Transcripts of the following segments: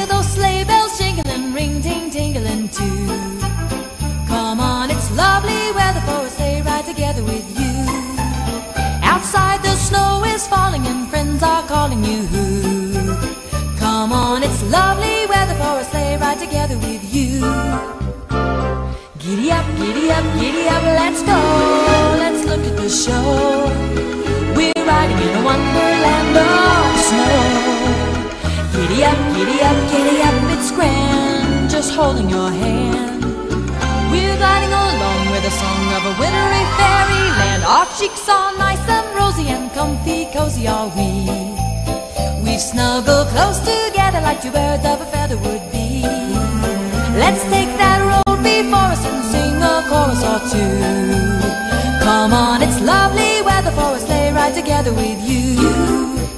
hear those sleigh bells jingling, ring ting tingling too. Come on, it's lovely weather for a sleigh ride together with you. Outside the snow is falling and friends are calling you. Come on, it's lovely weather for a sleigh ride together with you. Giddy up, giddy up, giddy up, let's go. Let's look at the show. Giddy up, giddy up, it's grand. Just holding your hand. We're gliding along with the song of a wintry fairyland. Our cheeks are nice and rosy and comfy, cozy are we. We've snuggled close together like two birds of a feather would be. Let's take that road before us and sing a chorus or two. Come on, it's lovely weather for a sleigh ride together with you.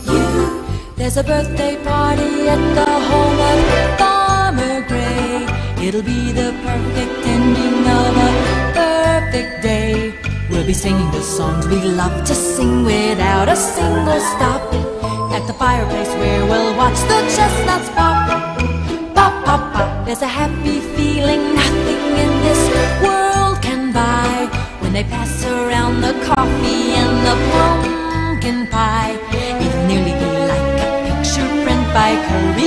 you. There's a birthday party at the It'll be the perfect ending of a perfect day. We'll be singing the songs we love to sing without a single stop. At the fireplace where we'll watch the chestnuts pop. Pop, pop, pop. There's a happy feeling nothing in this world can buy. When they pass around the coffee and the pumpkin pie. It'll nearly be like a picture print by Currier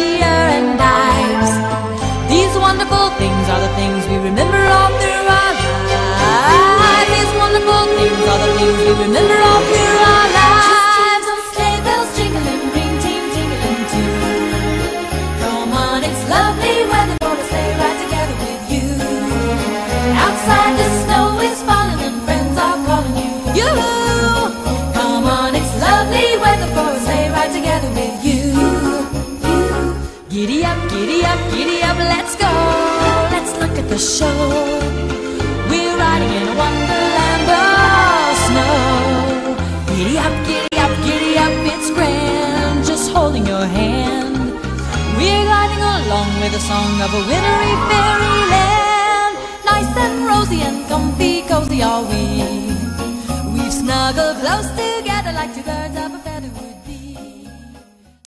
Giddy up, giddy up, giddy up, let's go. Let's look at the show. We're gliding along with the song of a wintry fairyland. Nice and rosy and comfy, cozy are we. We've snuggled close together like two birds.